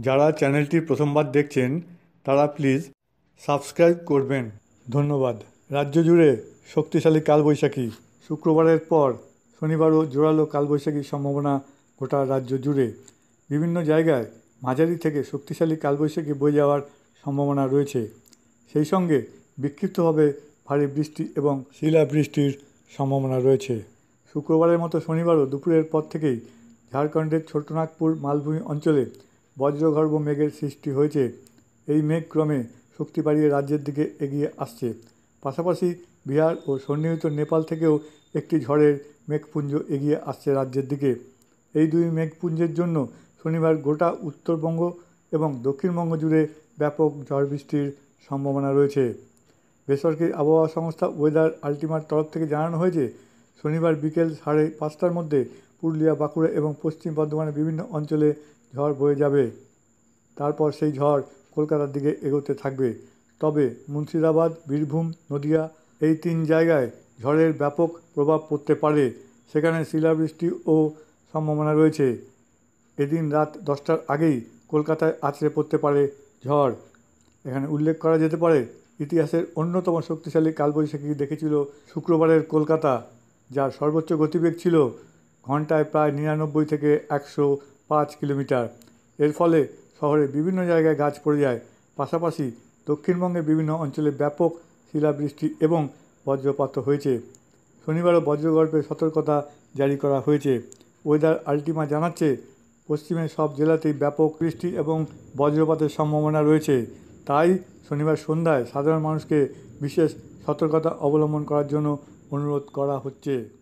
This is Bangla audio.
যারা চ্যানেলটি প্রথমবার দেখছেন, তারা প্লিজ সাবস্ক্রাইব করবেন। ধন্যবাদ। রাজ্য জুড়ে শক্তিশালী কালবৈশাখী। শুক্রবারের পর শনিবারও জোরালো কালবৈশাখীর সম্ভাবনা গোটা রাজ্য জুড়ে। বিভিন্ন জায়গায় মাঝারি থেকে শক্তিশালী কালবৈশাখী বয়ে যাওয়ার সম্ভাবনা রয়েছে। সেই সঙ্গে বিক্ষিপ্তভাবে ভারী বৃষ্টি এবং শিলাবৃষ্টির সম্ভাবনা রয়েছে। শুক্রবারের মতো শনিবারও দুপুরের পর থেকেই ঝাড়খণ্ডের ছোটনাগপুর মালভূমি অঞ্চলে বজ্রগর্ভ মেঘের সৃষ্টি হয়েছে। এই মেঘ ক্রমে শক্তি বাড়িয়ে রাজ্যের দিকে এগিয়ে আসছে। পাশাপাশি বিহার ও সন্নিহিত নেপাল থেকেও একটি ঝড়ের মেঘপুঞ্জ এগিয়ে আসছে রাজ্যের দিকে। এই দুই মেঘপুঞ্জের জন্য শনিবার গোটা উত্তরবঙ্গ এবং দক্ষিণবঙ্গ জুড়ে ব্যাপক ঝড় বৃষ্টির সম্ভাবনা রয়েছে। বেসরকারি আবহাওয়া সংস্থা ওয়েদার আলটিমার তরফ থেকে জানানো হয়েছে শনিবার বিকেল সাড়ে পাঁচটার মধ্যে পুরুলিয়া, বাঁকুড়া এবং পশ্চিম বর্ধমানের বিভিন্ন অঞ্চলে ঝড় বয়ে যাবে। তারপর সেই ঝড় কলকাতার দিকে এগোতে থাকবে। তবে মুর্শিদাবাদ, বীরভূম, নদিয়া এই তিন জায়গায় ঝড়ের ব্যাপক প্রভাব পড়তে পারে। সেখানে শিলাবৃষ্টি ও সম্ভাবনা রয়েছে। এদিন রাত দশটার আগেই কলকাতায় আছড়ে পড়তে পারে ঝড়। এখানে উল্লেখ করা যেতে পারে, ইতিহাসের অন্যতম শক্তিশালী কালবৈশাখী দেখেছিল শুক্রবারের কলকাতা। যার সর্বোচ্চ গতিবেগ ছিল ঘন্টায় প্রায় নিরানব্বই থেকে একশো পাঁচ কিলোমিটার। এর ফলে শহরে বিভিন্ন জায়গায় গাছ পড়ে যায়। পাশাপাশি দক্ষিণবঙ্গের বিভিন্ন অঞ্চলে ব্যাপক শিলাবৃষ্টি এবং বজ্রপাত হয়েছে। শনিবারও বজ্রগর্ভের সতর্কতা জারি করা হয়েছে। ওয়েদার আলটিমা জানাচ্ছে, পশ্চিমের সব জেলাতেই ব্যাপক বৃষ্টি এবং বজ্রপাতের সম্ভাবনা রয়েছে। তাই শনিবার সন্ধ্যায় সাধারণ মানুষকে বিশেষ সতর্কতা অবলম্বন করার জন্য অনুরোধ করা হচ্ছে।